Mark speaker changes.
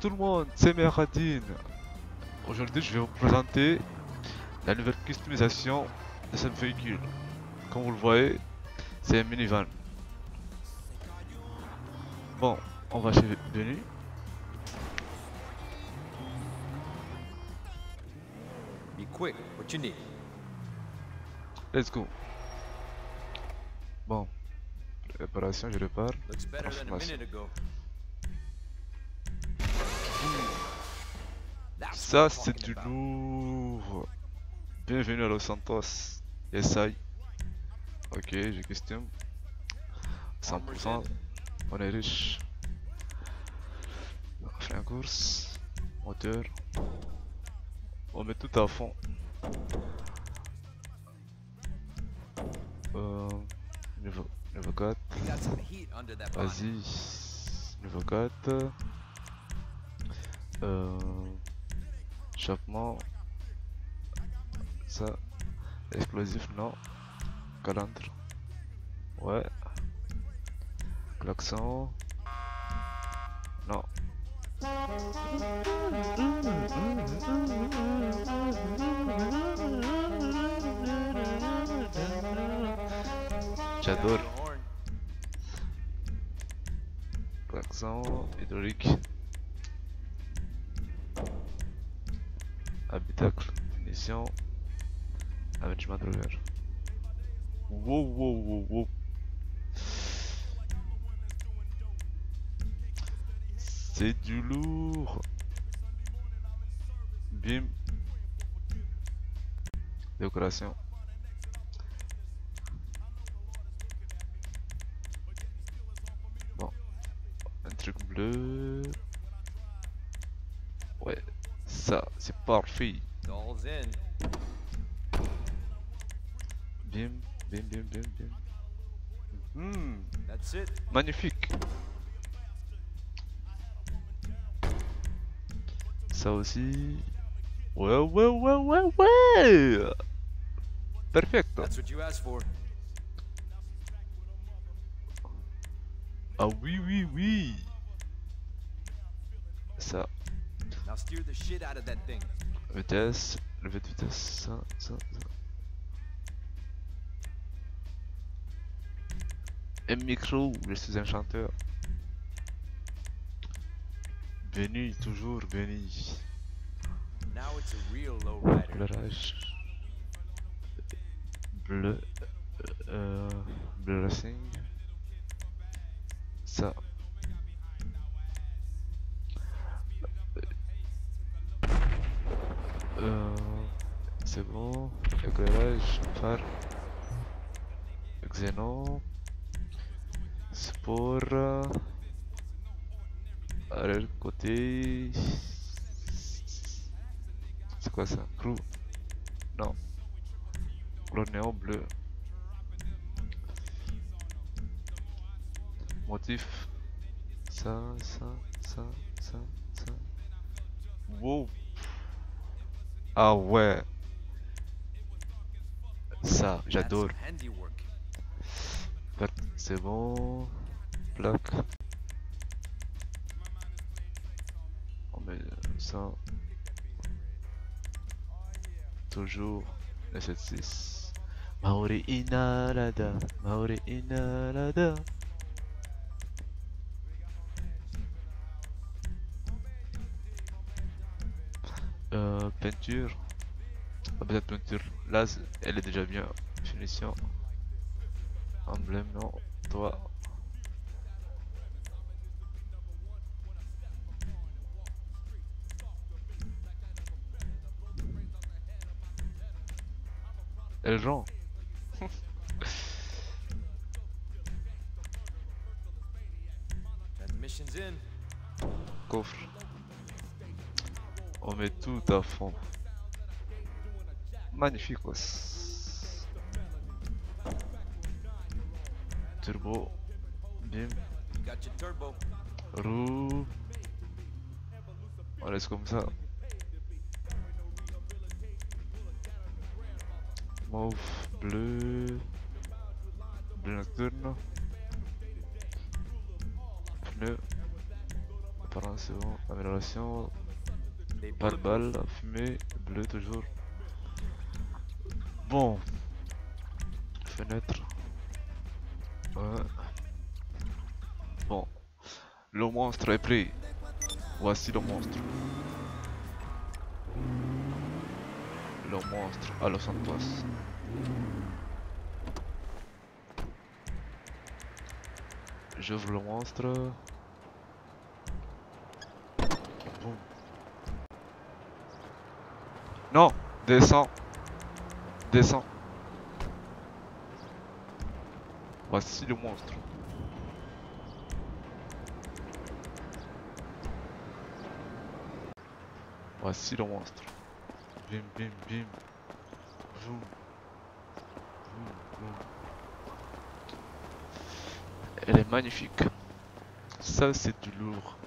Speaker 1: tout le monde, c'est Meradine. Aujourd'hui, je vais vous présenter la nouvelle customisation de ce véhicule. Comme vous le voyez, c'est un minivan. Bon, on va chez Benny.
Speaker 2: Be quick. What you need?
Speaker 1: Let's go. Bon, réparation, je Transformation. Ça, c'est du lourd. Bienvenue à Los Santos. Yes, I. Ok, j'ai custom. 100%. On est riche. On fait un course. Moteur. On met tout à fond. Euh, niveau, niveau 4.
Speaker 2: We got some heat under that bonnet.
Speaker 1: Vas-y. Niveau 4. Euh, échappement. Ça. Explosif, non. Calandre. Ouais. Klaxon. Non. J'adore. Klaxon, hydraulique. Habitacle. Aménagement de revers. Wow, wow, wow, wow. C'est du lourd. Bim. Décoration. Bon. Un truc bleu. Ouais. Ça, c'est parfait. Bim, bim, bim, bim, bim. Hmm,
Speaker 2: That's it.
Speaker 1: magnifique. Ça aussi. Ouais, ouais, ouais, ouais, ouais. Perfecto.
Speaker 2: That's what you asked for.
Speaker 1: Ah oui, oui, oui. Ça, vitesse, levée de vitesse, ça, ça, ça. Micro, je suis un chanteur. Béni, toujours béni.
Speaker 2: Now it's a real low rider.
Speaker 1: Éclairage. Bleu. Euh, bleu racing. Ça. C'est bon. Éclairage, phare. Xénon. Sport. Arrière côté. C'est quoi ça? Crew Non. Couleur néon bleu. Motif. Ça, ça, ça, ça, ça. Wow. Ah ouais. Ça, j'adore. C'est bon. Plaque. On met ça. Toujours le 7-6. Maori inalada. Maori inalada. Euh, peinture. Pas besoin de peinture. Là, elle est déjà bien. Finition. Emblème, non. Toi.
Speaker 2: Transmission's in.
Speaker 1: Coffre. On met tout à fond. Magnifique, quoi. Turbo. Bim. Roue. On laisse comme ça. Mauve, bleu. Bleu nocturne. Pneu. parlant c'est bon. Amélioration,
Speaker 2: They
Speaker 1: Pas de
Speaker 2: bulletproof.
Speaker 1: balle, fumée, bleu toujours. Bon. Fenêtre. Ouais. Bon. Le monstre est prêt. Voici le monstre. Le monstre à Los Santos. J'ouvre le monstre. Non, descends. Descends. Voici le monstre. Voici le monstre. Bim bim bim. Boum. Elle est magnifique. Ça c'est du lourd.